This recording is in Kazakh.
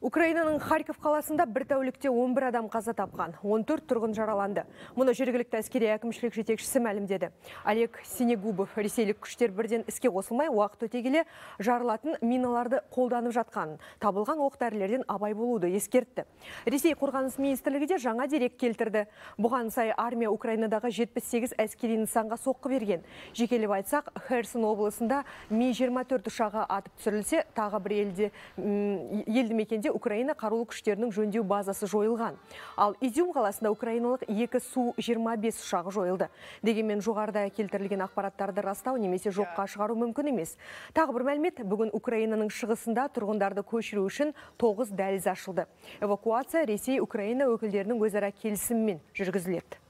Украинаның Харьков қаласында бір тәулікте 11 адам қаза тапқан, 14 тұрғын жараланды. Мұны жергілікті әскери әкімшілік жетекшісі мәлімдеді. Олег Синегубов ресейлік күштер бірден іске қосылмай уақыт өте келе жарылатын миналарды қолданып жатқанын, табылған оқ дәрілерден абай болуды ескертті. Ресей қорғаныс министрлігі де жаңа дерек келтірді. Бұған сай армия Украинадағы 78 әскери нысанға соққы берген. Жекелеп айтсақ, Херсон облысында Ми-24 ұшағы атып түсірілсе, тағы бір елде, елді мекенде Украина қарулы күштерінің жөндеу базасы жойылған. Ал Изюм қаласында украиналық екі Су-25 ұшағы жойылды. Дегенмен жоғарыда келтірілген ақпараттарды растау немесе жоққа шығару мүмкін емес. Тағы бір мәлімет, бүгін Украинаның шығысында тұрғындарды көшіру үшін 9 дәліз ашылды. Эвакуация Ресей Украина өкілдерінің өзара келісіммен жүргізіледі.